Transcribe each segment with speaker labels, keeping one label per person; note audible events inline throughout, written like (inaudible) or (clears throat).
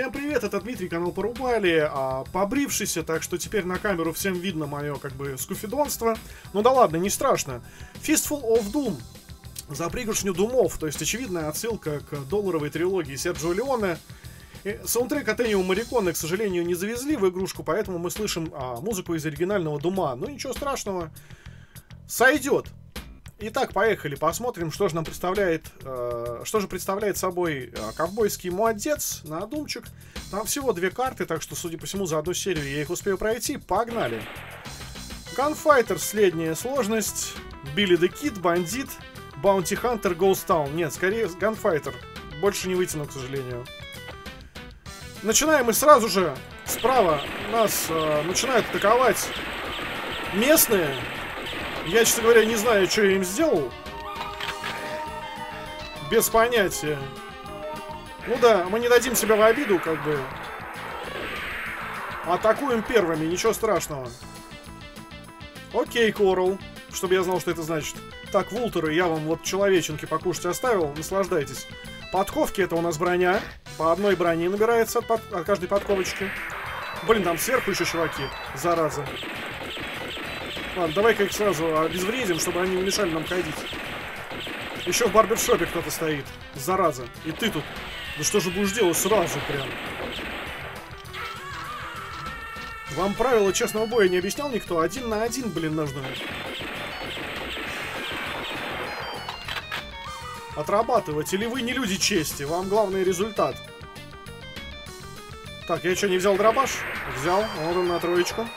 Speaker 1: Всем привет, это Дмитрий, канал Порубали, а, побрившийся, так что теперь на камеру всем видно мое, как бы, скуфидонство. Ну да ладно, не страшно. Fistful of Doom, за пригоршню думов, то есть очевидная отсылка к долларовой трилогии Серджио Леоне. И Саундтрек от Энио Мариконы, к сожалению, не завезли в игрушку, поэтому мы слышим а, музыку из оригинального Дума. Ну ничего страшного, сойдет. Итак, поехали, посмотрим, что же нам представляет, э, что же представляет собой э, ковбойский муадец на Думчик. Там всего две карты, так что, судя по всему, за одну серию я их успею пройти. Погнали! Gunfighter, средняя сложность. Билли the Kid, бандит. Hunter, Ghost Town. Нет, скорее Gunfighter. Больше не вытяну, к сожалению. Начинаем мы сразу же справа нас э, начинают атаковать местные. Я, честно говоря, не знаю, что я им сделал. Без понятия. Ну да, мы не дадим себя в обиду, как бы. Атакуем первыми, ничего страшного. Окей, Корал. Чтобы я знал, что это значит. Так, Вултеры, я вам вот человеченки покушать оставил. Наслаждайтесь. Подковки это у нас броня. По одной броне набирается от, под... от каждой подковочки. Блин, там сверху еще чуваки. Зараза. Ладно, давай-ка их сразу обезвредим, чтобы они не мешали нам ходить. Еще в барбершопе кто-то стоит. Зараза. И ты тут. Ну что же будешь делать сразу прям? Вам правила честного боя не объяснял никто? Один на один, блин, нужно. Отрабатывать. Или вы не люди чести? Вам главный результат. Так, я что, не взял дробаш? Взял. Вот он на троечку.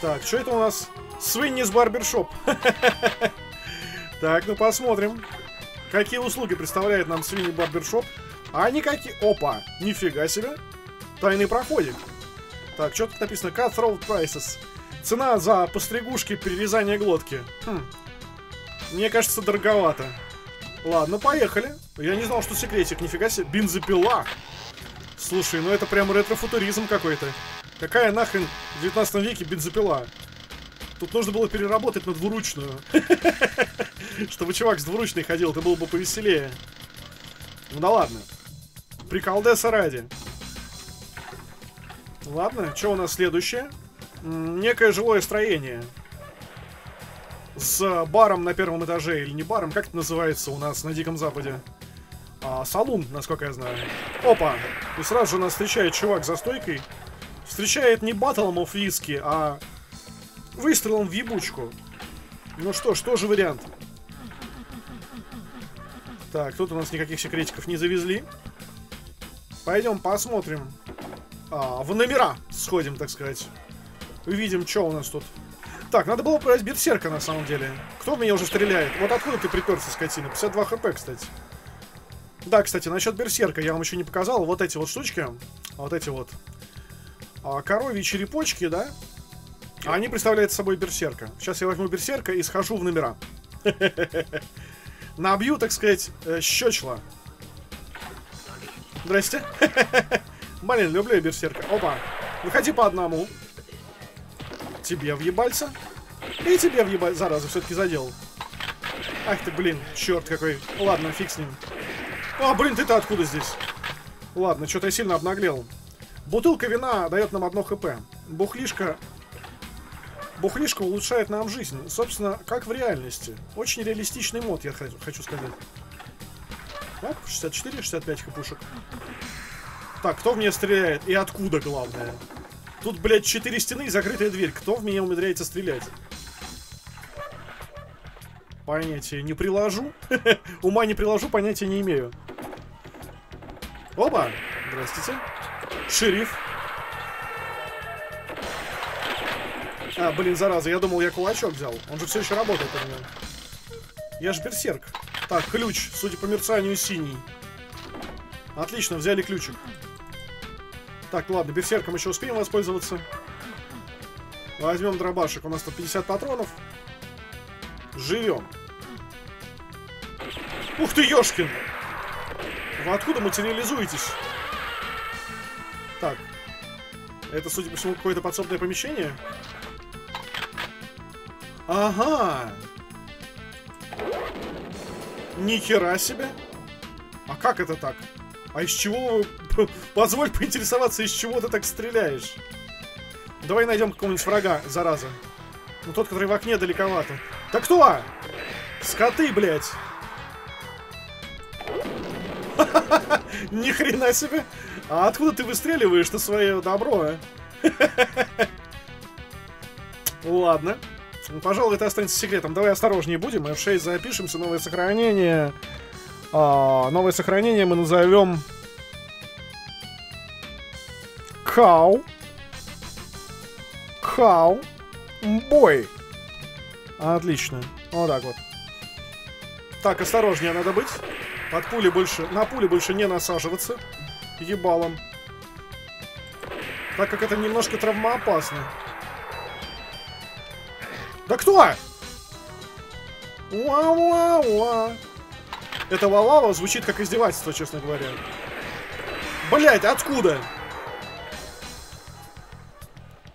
Speaker 1: Так, что это у нас? Свиннис Барбершоп. (laughs) Так, ну посмотрим. Какие услуги представляет нам Свинни Барбершоп? А они какие... Опа! Нифига себе! Тайный проходик. Так, что тут написано? Cutthroat Prices. Цена за постригушки перерезания глотки. Хм. Мне кажется, дороговато. Ладно, поехали. Я не знал, что секретик. Нифига себе. Бензопила. Слушай, ну это прям ретро-футуризм какой-то. Какая нахрен в 19 веке бензопила? Тут нужно было переработать на двуручную. (laughs) Чтобы чувак с двуручной ходил, это было бы повеселее. Ну да ладно. Приколдеса ради. Ладно, что у нас следующее? Некое жилое строение. С баром на первом этаже, или не баром, как это называется у нас на Диком Западе? А, салун, насколько я знаю. Опа! И сразу же нас встречает чувак за стойкой. Встречает не батлом of виски, а выстрелом в ебучку. Ну что что же вариант? Так, тут у нас никаких секретиков не завезли. Пойдем посмотрим. А, в номера сходим, так сказать. Увидим, что у нас тут. Так, надо было брать берсерка на самом деле. Кто в меня уже стреляет? Вот откуда ты приперся, скотина? 52 хп, кстати. Да, кстати, насчет берсерка я вам еще не показал. Вот эти вот штучки. Вот эти вот. А, коровьи черепочки, да? Они представляют собой берсерка. Сейчас я возьму берсерка и схожу в номера. (laughs) Набью, так сказать, э, щечла. Здрасте. (laughs) Блин, люблю берсерка. Опа. Выходи по одному. Тебе въебальца. И тебе въебать. Зараза, все-таки задел. Ах ты, блин, черт какой. Ладно, фиг с ним. А, блин, ты-то откуда здесь? Ладно, что-то я сильно обнаглел. Бутылка вина дает нам одно хп. Бухлишка Бухлишка улучшает нам жизнь. Собственно, как в реальности. Очень реалистичный мод, я хочу сказать. Оп, 64-65 хпушек. Так, кто в меня стреляет? И откуда, главное? Тут, блядь, четыре стены и закрытая дверь. Кто в меня умудряется стрелять? Понятия не приложу. (laughs) Ума не приложу, понятия не имею. Оба! Здравствуйте. Шериф. А, блин, зараза, я думал, я кулачок взял. Он же все еще работает у меня. Я ж берсерк. Так, ключ, судя по мерцанию, синий. Отлично, взяли ключик. Так, ладно, берсерком еще успеем воспользоваться. Возьмем дробашек. У нас тут 50 патронов. Живем. Ух ты, Ёшкин! Вы откуда материализуетесь? Так. Это, судя по всему, какое-то подсобное помещение. Ага. Ни хера себе. А как это так? А из чего... (laughs) Позволь поинтересоваться, из чего ты так стреляешь? Давай найдем какого-нибудь врага, зараза. Ну, тот, который в окне далековато. Да кто? Скоты, блядь. (laughs) Ни хрена себе. А откуда ты выстреливаешь на свое добро, а? (laughs) Ладно. Ну, пожалуй, это останется секретом. Давай осторожнее будем. F6 запишемся. Новое сохранение. А, новое сохранение мы назовем... Cow. Cow. Бой. Отлично. Вот так вот. Так, осторожнее надо быть. От пули больше... На пули больше не насаживаться. Ебалом. Так как это немножко травмоопасно. Да кто? Уа-уа-уа. Это лава звучит как издевательство, честно говоря. Блять, откуда?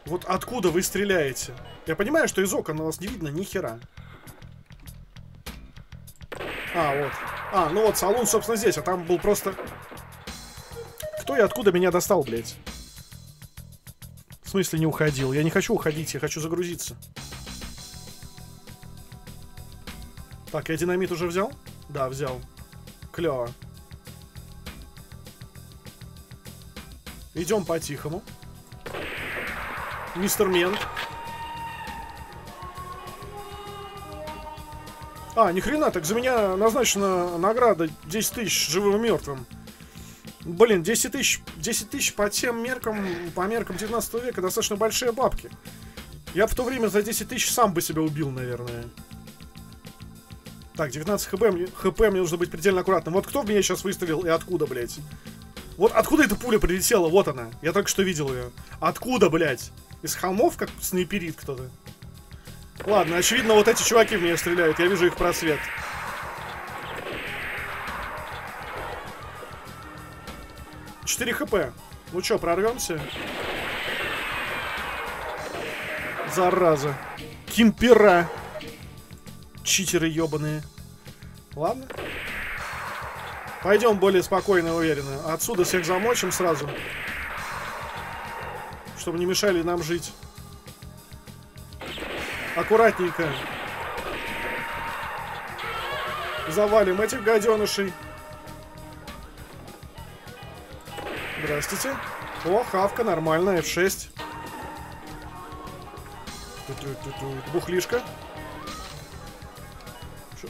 Speaker 1: Вот откуда вы стреляете? Я понимаю, что из окон вас не видно ни хера. А, вот. А, ну вот, салон, собственно, здесь, а там был просто... Кто и откуда меня достал, блядь? В смысле не уходил? Я не хочу уходить, я хочу загрузиться. Так, я динамит уже взял? Да, взял. Клево. Идем по-тихому. Мистер Мент. А, ни хрена, так за меня назначена награда 10 тысяч живым и мертвым. Блин, 10 тысяч, 10 тысяч по тем меркам, по меркам 19 века достаточно большие бабки. Я в то время за 10 тысяч сам бы себя убил, наверное. Так, 19 хп, хп, мне нужно быть предельно аккуратным. Вот кто в меня сейчас выстрелил и откуда, блядь? Вот откуда эта пуля прилетела? Вот она. Я только что видел ее. Откуда, блядь? Из холмов, как снайперит кто-то? Ладно, очевидно, вот эти чуваки в меня стреляют. Я вижу их просвет. Четыре хп. Ну чё, прорвемся? Зараза. Кимпера. Читеры ебаные. Ладно. Пойдем более спокойно и уверенно. Отсюда всех замочим сразу. Чтобы не мешали нам жить. Аккуратненько. Завалим этих гаденышей. Здравствуйте. О, хавка, нормально, F6. Бухлишка.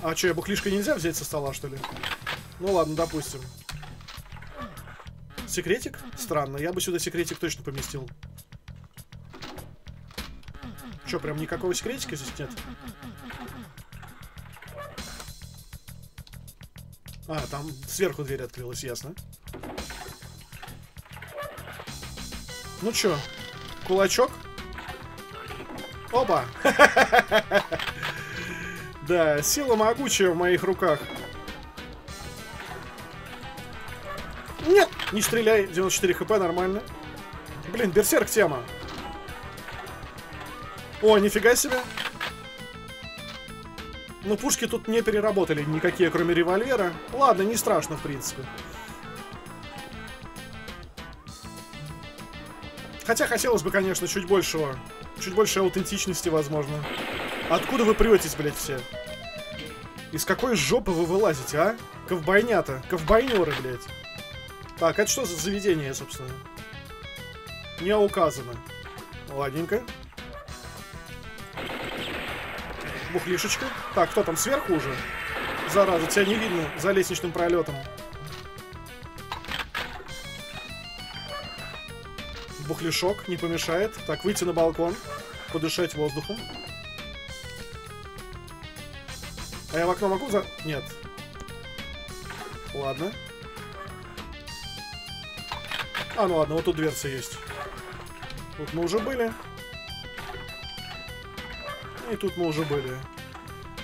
Speaker 1: А что, бухлишка нельзя взять со стола, что ли? Ну ладно, допустим. Секретик? Странно, я бы сюда секретик точно поместил. Что, прям никакого секретика здесь нет? А, там сверху дверь открылась, ясно. Ну чё, кулачок? Опа! (laughs) Да, сила могучая в моих руках. Нет, не стреляй, 94 хп, нормально. Блин, берсерк тема. О, нифига себе. Ну, пушки тут не переработали никакие, кроме револьвера. Ладно, не страшно, в принципе. Хотя хотелось бы, конечно, чуть большего. Чуть больше аутентичности, возможно. Откуда вы претесь, блядь, все? Из какой жопы вы вылазите, а? Ковбойнята. Ковбойнеры, блядь. Так, это что за заведение, собственно? Не указано. Ладненько. Бухлишечка. Так, кто там сверху уже? Зараза, тебя не видно за лестничным пролетом. Бухлишок не помешает. Так, выйти на балкон, подышать воздухом. А я в окно могу за... Нет. Ладно. А, ну ладно, вот тут дверца есть. Тут мы уже были. И тут мы уже были.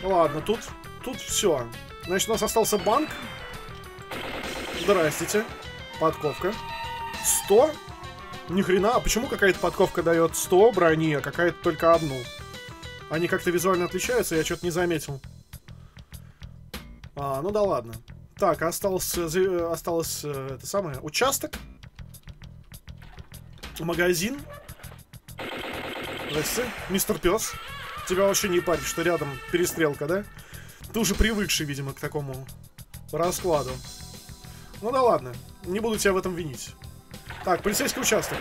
Speaker 1: Ладно, тут, тут все. Значит, у нас остался банк. Здрастите. Подковка. 100? Ни хрена, а почему какая-то подковка дает 100 брони, а какая-то только одну? Они как-то визуально отличаются, я что-то не заметил. А, ну да ладно. Так, остался, за- осталось э, это самое, участок. Магазин. Здрасте, мистер Пес. Тебя вообще не парит, что рядом перестрелка, да? Ты уже привыкший, видимо, к такому раскладу. Ну да ладно, не буду тебя в этом винить. Так, полицейский участок.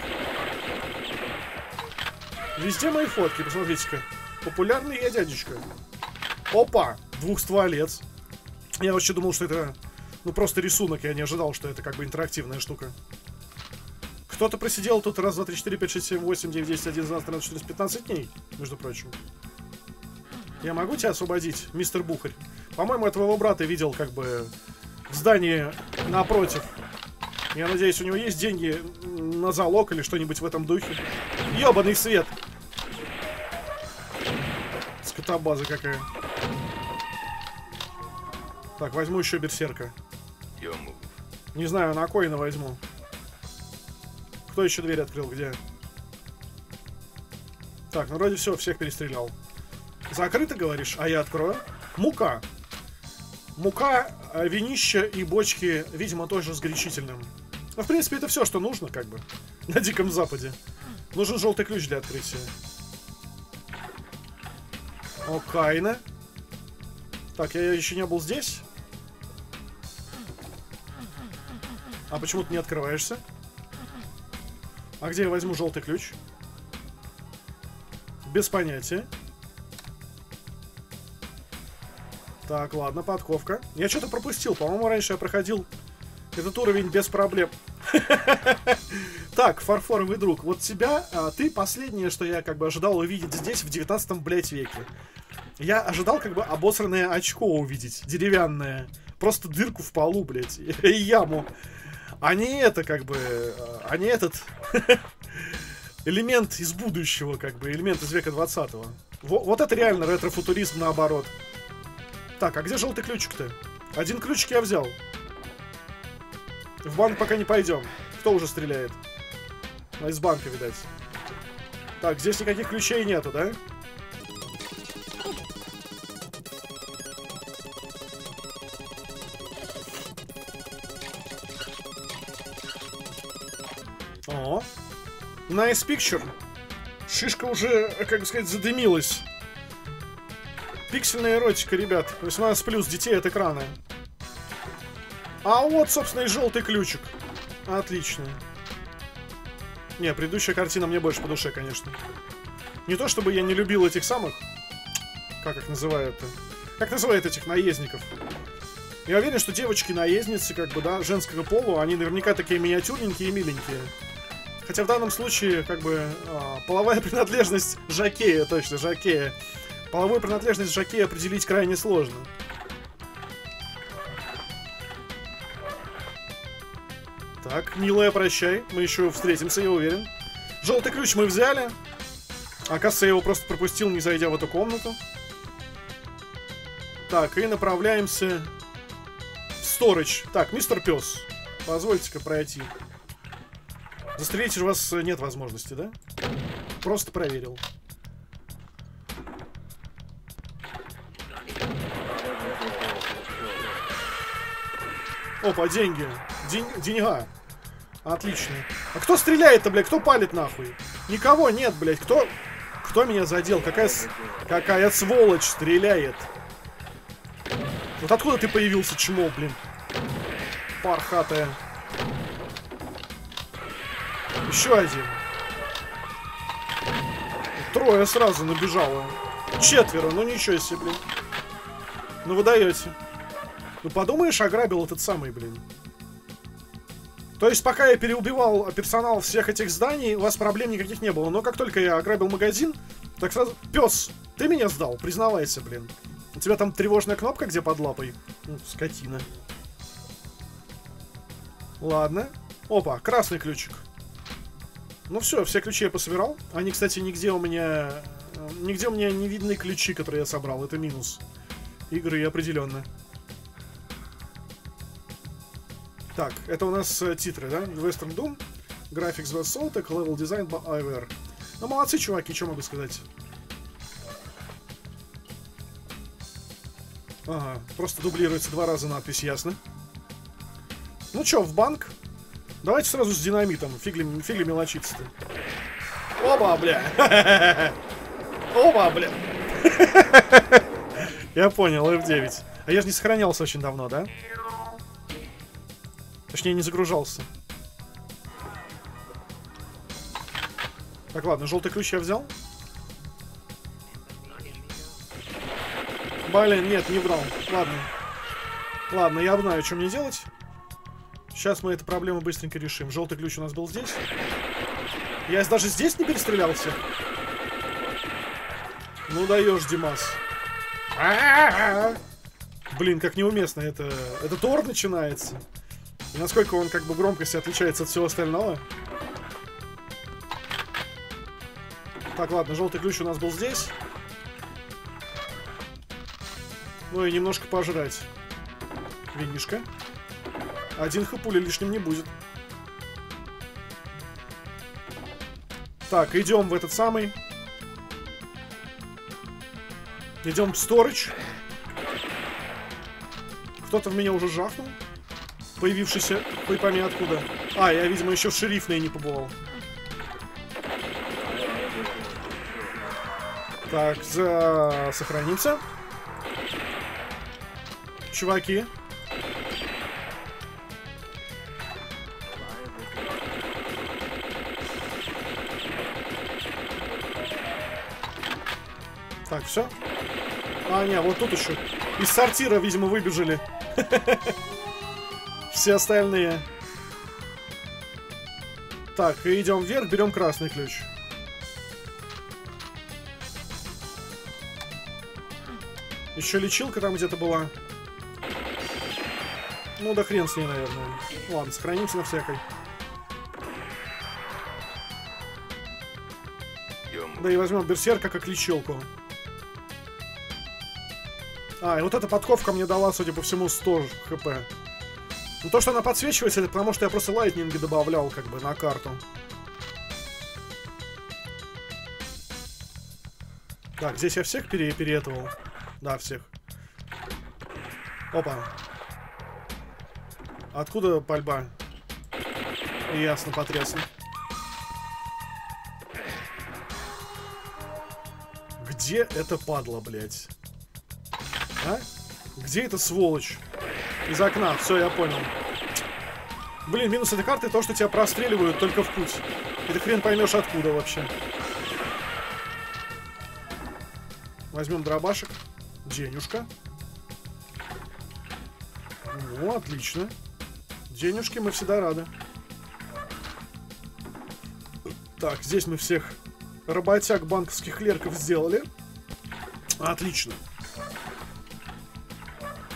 Speaker 1: Везде мои фотки, посмотрите-ка. Популярный я дядечка. Опа! Двухстволец. Я вообще думал, что это ну просто рисунок, я не ожидал, что это как бы интерактивная штука. Кто-то просидел тут раз, два, три, четыре, пять, шесть, семь, восемь, девять, десять, один, двенадцать, тринадцать, четырнадцать, пятнадцать дней, между прочим. Я могу тебя освободить, мистер Бухарь? По-моему, я твоего брата видел как бы в здании напротив. Я надеюсь, у него есть деньги на залог или что-нибудь в этом духе. Ёбаный свет! Скотобаза какая. Так, возьму еще берсерка. Не знаю, на коина возьму. Кто еще дверь открыл? Где? Так, ну вроде все, всех перестрелял. Закрыто, говоришь? А я открою? Мука. Мука, э, винище и бочки, видимо, тоже с горячительным. Ну, в принципе, это все, что нужно, как бы, (laughs) на Диком Западе. Нужен желтый ключ для открытия. О, Кайна. Так, я еще не был здесь. А почему ты не открываешься? А где я возьму желтый ключ? Без понятия. Так, ладно, подковка. Я что-то пропустил. По-моему, раньше я проходил этот уровень без проблем. (laughs) Так, фарфоровый друг, вот тебя, а, ты последнее, что я как бы ожидал увидеть здесь в 19 блядь, веке. Я ожидал как бы обосранное очко увидеть, деревянное. Просто дырку в полу, блядь, (laughs) и яму. А не это, как бы, э, а не этот (laughs) элемент из будущего, как бы, элемент из века 20-го. Во- вот это реально ретро-футуризм наоборот. Так, а где желтый ключик-то? Один ключик я взял. В банк пока не пойдем. Кто уже стреляет? А, из банка, видать. Так, здесь никаких ключей нету, да? О, nice picture. Шишка уже, как бы сказать, задымилась. Пиксельная эротика, ребят. 18 плюс детей от экрана. А вот, собственно, и желтый ключик. Отлично. Не, предыдущая картина мне больше по душе, конечно. Не то чтобы я не любил этих самых... Как их называют-то? Как называют этих наездников? Я уверен, что девочки-наездницы, как бы, да, женского пола, они наверняка такие миниатюрненькие и миленькие. Хотя в данном случае, как бы, а, половая (laughs) принадлежность Жакея, точно, Жакея. Половую принадлежность Жакея определить крайне сложно. Так, милая, прощай. Мы еще встретимся, я уверен. Желтый ключ мы взяли. Я его просто пропустил, не зайдя в эту комнату. Так, и направляемся в сторож. Так, мистер Пес, позвольте-ка пройти. Застрелить у вас нет возможности, да? Просто проверил. Опа, деньги. День, деньга. Отлично. А кто стреляет-то, блядь? Кто палит нахуй? Никого нет, блядь. Кто... Кто меня задел? Какая, с- какая сволочь стреляет? Вот откуда ты появился, чмо, блин? Пархатая. Еще один. Трое сразу набежало. Четверо, ну ничего себе, блин. Ну вы даете. Ну подумаешь, ограбил этот самый, блин. То есть, пока я переубивал персонал всех этих зданий, у вас проблем никаких не было. Но как только я ограбил магазин, так сразу... Пес, ты меня сдал, признавайся, блин. У тебя там тревожная кнопка где под лапой? Ну, скотина. Ладно. Опа, красный ключик. Ну все, все ключи я пособирал. Они, кстати, нигде у меня... э, Нигде у меня не видны ключи, которые я собрал. Это минус. Игры определенно. Так, это у нас э, титры, да? Western Doom, Graphics by Soltec, Level Design by IWR. Ну, молодцы, чуваки, что могу сказать? Ага, просто дублируется два раза надпись, ясно. Ну чё, в банк? Давайте сразу с динамитом. Фигли, фигли мелочиться-то. Оба, бля. (laughs) Оба, бля. (laughs) Я понял, F9. А я же не сохранялся очень давно, да? Точнее, не загружался. Так, ладно, желтый ключ я взял. Блин, нет, не брал. Ладно. Ладно, я знаю, что мне делать. Сейчас мы эту проблему быстренько решим. Желтый ключ у нас был здесь. Я даже здесь не перестрелялся. Ну даешь, Димас. Блин, как неуместно это. Это Тор начинается. И насколько он как бы громкости отличается от всего остального. Так, ладно, желтый ключ у нас был здесь. Ну и немножко пожрать. Винишка. Один хапули лишним не будет. Так, идем в этот самый. Идем в сторож. Кто-то в меня уже жахнул. Появившийся, хуй пойми откуда. А, я, видимо, еще в шерифной не побывал. Так, за... сохранимся. Чуваки. Так, все. А, не, вот тут еще. Из сортира, видимо, выбежали. (laughs) Все остальные. Так, идем вверх, берем красный ключ. Еще лечилка там где-то была. Ну да хрен с ней, наверное. Ладно, сохранимся на всякой. Да и возьмем берсерка как лечилку. А, и вот эта подковка мне дала, судя по всему, 100 хп. Ну то, что она подсвечивается, это потому что я просто лайтнинги добавлял, как бы, на карту. Так, здесь я всех пере переэтовал. Да, всех. Опа. Откуда пальба? Ясно, потрясно. Где это падла, блядь? А? Где эта сволочь? Из окна, все, я понял. Блин, минус этой карты то, что тебя простреливают только в путь. И ты хрен поймешь откуда вообще. Возьмем дробашек. Денюшка. Ну, отлично. Денежки мы всегда рады. Так, здесь мы всех работяг банковских клерков сделали. Отлично.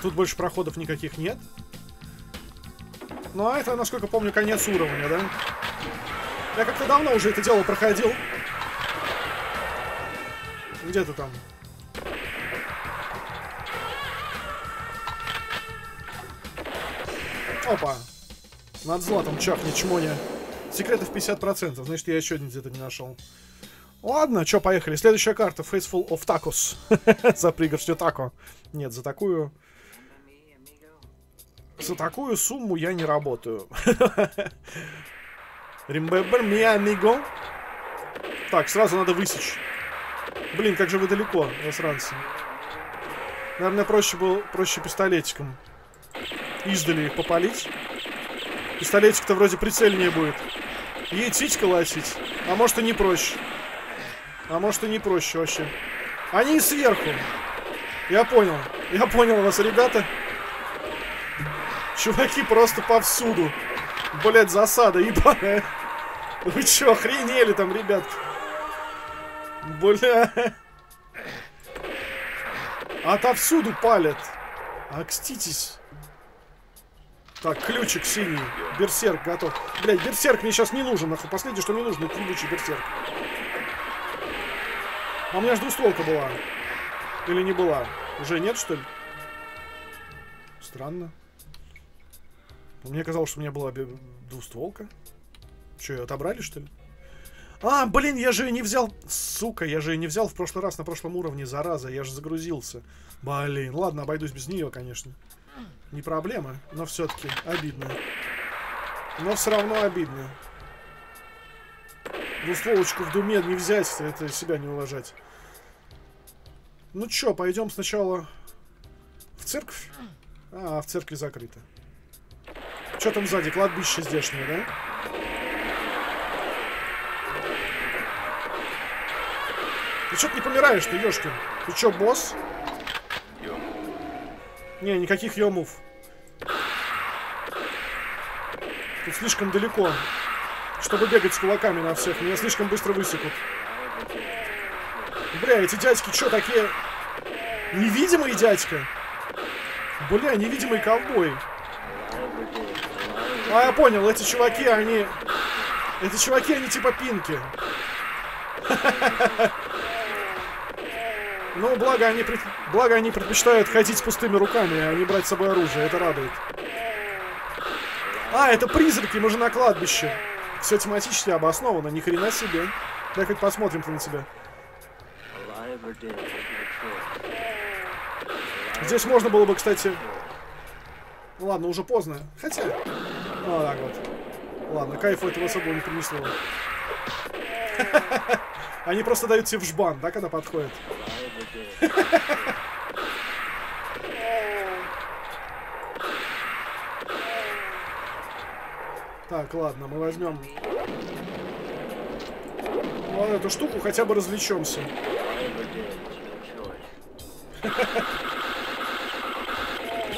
Speaker 1: Тут больше проходов никаких нет. Ну, а это, насколько помню, конец уровня, да? Я как-то давно уже это дело проходил. Где ты там? Опа. Над златом чахнет чмоня. Секретов 50%, значит я еще где-то не нашел. Ладно, что, поехали. Следующая карта. Faithful of Tacos. (laughs) за пригоршню тако. Нет, за такую... За такую сумму я не работаю. Remember me, amigo? Так, сразу надо высечь. Блин, как же вы далеко, засранцы. Наверное, проще было проще пистолетиком. Издали их попалить. Пистолетик-то вроде прицельнее будет. Яйцить колосить. А может и не проще. А может и не проще вообще. Они сверху. Я понял. Я понял вас, ребята. Чуваки просто повсюду. Блять, засада ебаная. Вы чё, охренели там, ребятки? Бля. Отовсюду палят. Окститесь. Так, ключик синий. Берсерк готов. Блять, берсерк мне сейчас не нужен, нахуй. Последнее, что мне нужно, ебучий берсерк. А у меня же двустволка была. Или не была? Уже нет, что ли? Странно. Мне казалось, что у меня была двустволка. Че, ее отобрали, что ли? А, блин, я же ее не взял. Сука, я же ее не взял в прошлый раз на прошлом уровне, зараза. Я же загрузился. Блин, ладно, обойдусь без нее, конечно. Не проблема, но все-таки обидно. Но все равно обидно. Двустволочку в думе не взять, это себя не уважать. Ну чё, пойдем сначала в церковь? А, в церкви закрыто. Что там сзади? Кладбище здешнее, да? Ты что-то не помираешь, ты, ёшкин? Ты чё, босс? Не, никаких йомув. Тут слишком далеко. Чтобы бегать с кулаками на всех. Меня слишком быстро высекут. Бля, эти дядьки что, такие... Невидимые дядька? Бля, невидимый ковбой. А, я понял, эти чуваки, они... Эти чуваки, они типа пинки. (laughs) Ну, благо они, пред... благо они предпочитают ходить с пустыми руками, а не брать с собой оружие. Это радует. А, это призраки, мы же на кладбище. Все тематически обосновано, ни хрена себе. Дай хоть посмотрим-то на тебя. Здесь можно было бы, кстати... Ну ладно, уже поздно. Хотя... Ну, так вот. Ладно, кайфу этого особо не принесло. (laughs) Они просто дают тебе в жбан, да, когда подходят? (laughs) Так, ладно, мы возьмем вот эту штуку, хотя бы развлечемся. (laughs)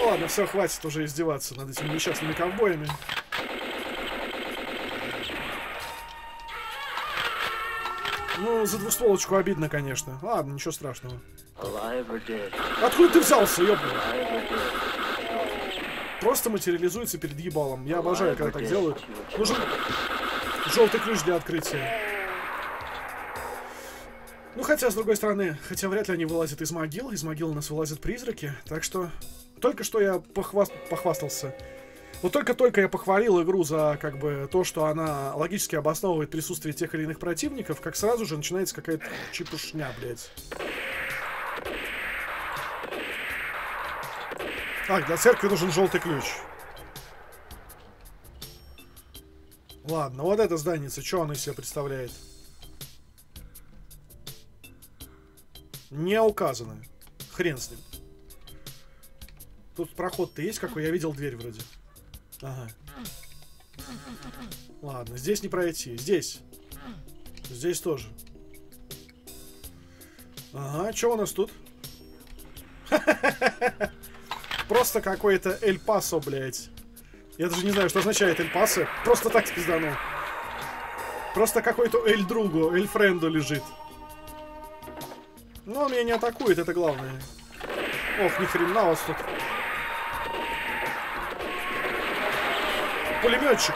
Speaker 1: Ладно, все, хватит уже издеваться над этими несчастными ковбоями. Ну, за двустволочку обидно, конечно. Ладно, ничего страшного. Откуда ты взялся, ёбаный? Просто материализуется перед ебалом. Я обожаю, когда так делают. Нужен желтый ключ для открытия. Ну, хотя, с другой стороны, хотя вряд ли они вылазят из могил. Из могил у нас вылазят призраки. Так что, только что я похваст... похвастался вот только-только я похвалил игру за как бы то, что она логически обосновывает присутствие тех или иных противников, как сразу же начинается какая-то чепушня, блядь. Так, для церкви нужен желтый ключ. Ладно, вот это здание, что оно из себя представляет? Не указано. Хрен с ним. Тут проход-то есть какой? Я видел дверь вроде. Ага. Ладно, здесь не пройти. Здесь. Здесь тоже. Ага, что у нас тут? (laughs) Просто какой-то Эль Пасо, блядь. Я даже не знаю, что означает Эль Пасо. Просто так спизданул. Просто какой-то Эль Другу, Эль Френду лежит. Но он меня не атакует, это главное. Ох, ни хрена вас тут. Пулеметчик.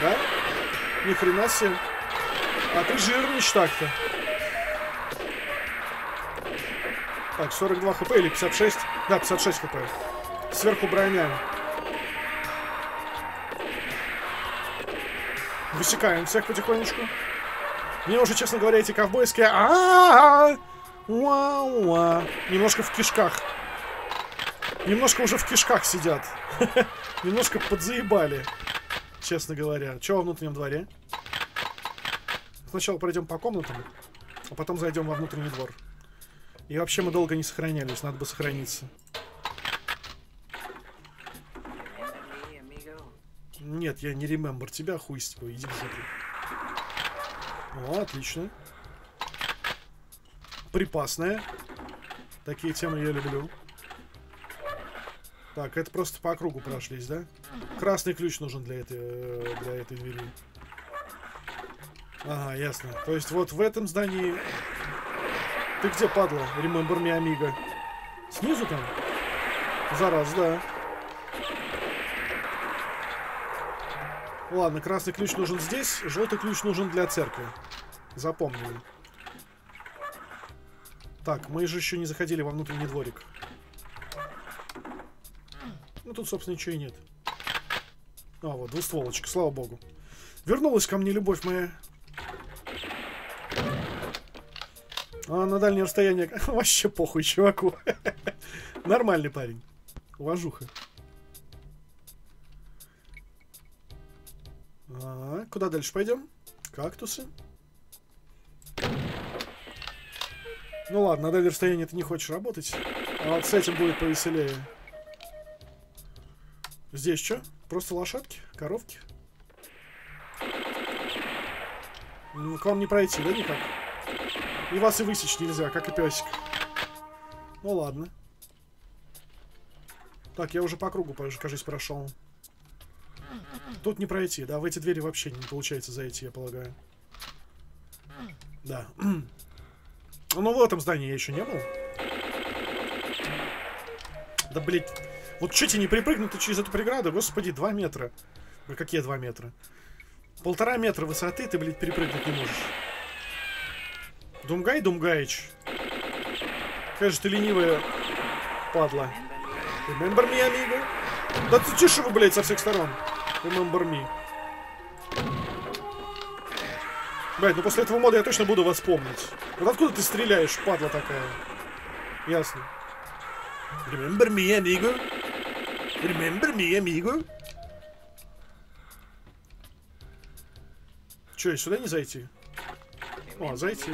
Speaker 1: Да? Ни хрена себе. А ты жирнич так-то. Так, 42 хп или 56? Да, 56 хп. Сверху броня. Высекаем всех потихонечку. Мне уже, честно говоря, эти ковбойские... А -а -а Немножко в кишках. Немножко уже в кишках сидят. (laughs) Немножко подзаебали, честно говоря. Че во внутреннем дворе? Сначала пройдем по комнатам, а потом зайдем во внутренний двор. И вообще мы долго не сохранялись, надо бы сохраниться. Нет, я не ремембер тебя, хуй с тобой, иди в жопу. О, отлично. Припасная. Такие темы я люблю. Так, это просто по кругу прошлись, да? Красный ключ нужен для этой, э, для этой двери. Ага, ясно. То есть вот в этом здании... Ты где, падла? Remember me, amigo. Снизу там? Зараз, да. Ладно, красный ключ нужен здесь, желтый ключ нужен для церкви. Запомнили. Так, мы же еще не заходили во внутренний дворик. Ну, тут, собственно, ничего и нет. А, вот, двустволочка, слава богу. Вернулась ко мне любовь моя. А на дальнее расстояние... (laughs) Вообще похуй, чуваку. (laughs) Нормальный парень. Уважуха. А, куда дальше пойдем? Кактусы. Ну ладно, на дальнее расстояние ты не хочешь работать. А вот с этим будет повеселее. Здесь что? Просто лошадки? Коровки? Ну, к вам не пройти, да, никак? И вас и высечь нельзя, как и песик. Ну ладно. Так, я уже по кругу, кажется, прошел. Тут не пройти, да? В эти двери вообще не получается зайти, я полагаю. Да. (clears throat) Ну, в этом здании я еще не был. Да, блядь. Вот что тебе не припрыгнуть через эту преграду? Господи, 2 метра. Ну, какие 2 метра? Полтора метра высоты ты, блядь, перепрыгнуть не можешь. Думгай, Думгаич. Какая ты ленивая падла. Remember me, amigo? Да ты тише вы, блядь, со всех сторон. Remember me. Блядь, ну после этого мода я точно буду вас помнить. Вот откуда ты стреляешь, падла такая? Ясно. Remember me, amigo? Remember me, amigo? Че, сюда не зайти? О, зайти.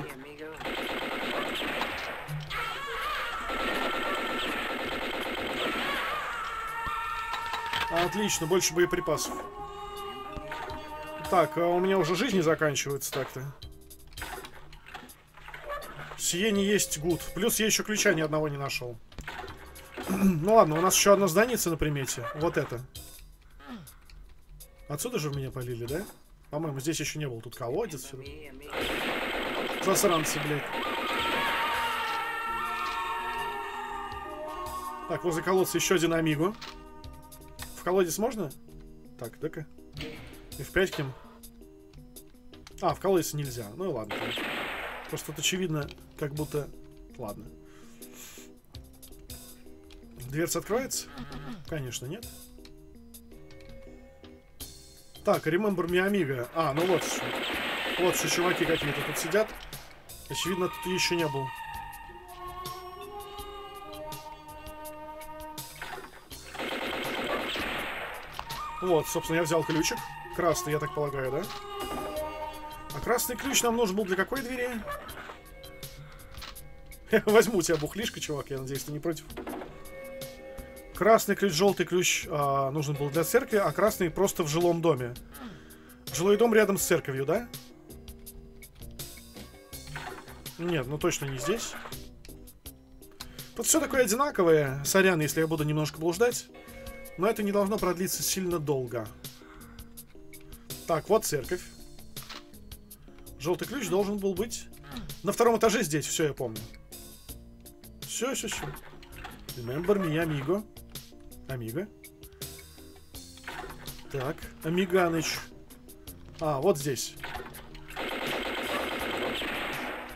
Speaker 1: Отлично, больше боеприпасов. Так, а у меня уже жизни заканчиваются так-то. Сие не есть гуд. Плюс я еще ключа ни одного не нашел. (clears throat) ну ладно, у нас еще одно зданице на примете. Вот это. Отсюда же в меня полили, да? По-моему, здесь еще не был. Тут колодец. Засранцы, блядь. Так, возле колодца еще один амигу. В колодец можно? Так, дай-ка. И в 5 кем? А, в колодец нельзя. Ну ладно. Просто это очевидно, как будто... Ладно. Дверца откроется? Конечно, нет. Так, Remember Me Amiga. А, ну вот. Вот еще чуваки какие-то тут сидят. Очевидно, тут еще не был. Вот, собственно, я взял ключик. Красный, я так полагаю, да? А красный ключ нам нужен был для какой двери? (laughs) Возьму тебя бухлишка, чувак, я надеюсь, ты не против. Красный ключ, желтый ключ а, нужен был для церкви, а красный просто в жилом доме. Жилой дом рядом с церковью, да? Нет, ну точно не здесь. Тут все такое одинаковое. Сорян, если я буду немножко блуждать. Но это не должно продлиться сильно долго. Так, вот церковь. Желтый ключ должен был быть на втором этаже здесь, все я помню. Все, все, все. Remember me, амиго. Амиго. Так, Амиганыч. А, вот здесь.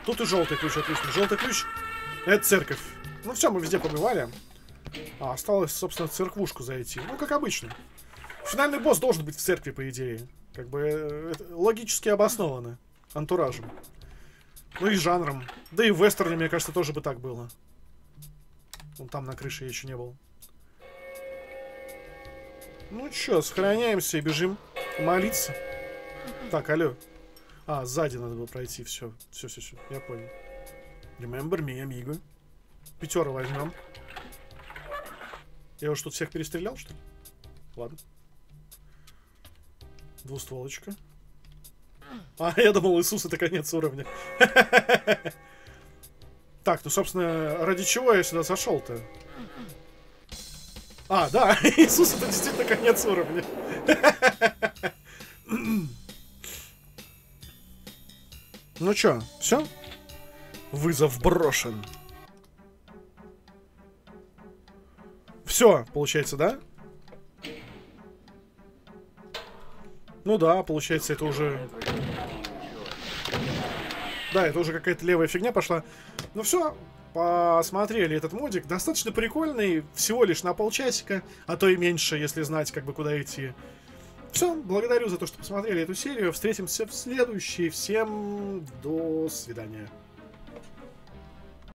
Speaker 1: Тут и желтый ключ, отлично. Желтый ключ — это церковь. Ну все, мы везде побывали. А, осталось, собственно, церквушку зайти. Ну, как обычно. Финальный босс должен быть в церкви, по идее. Как бы э, логически обосновано антуражем. Ну и жанром. Да и в вестерне, мне кажется, тоже бы так было. Вон там на крыше еще не был. Ну чё, сохраняемся и бежим молиться. Так, алло. А, сзади надо было пройти. Все, все, все, все. Я понял. Remember me, amigo. Пятера возьмем. Я уж тут всех перестрелял, что ли? Ладно. Двустволочка. А, (laughs) я думал, Иисус это конец уровня. (laughs) Так, ну, собственно, ради чего я сюда сошел-то? А, да, (laughs) Иисус это действительно конец уровня. (laughs) Ну чё, все? Вызов брошен. Все, получается, да? Ну да, получается, это уже... Да, это уже какая-то левая фигня пошла. Ну все, посмотрели этот модик. Достаточно прикольный, всего лишь на полчасика, а то и меньше, если знать, как бы куда идти. Все, благодарю за то, что посмотрели эту серию. Встретимся в следующей. Всем до свидания.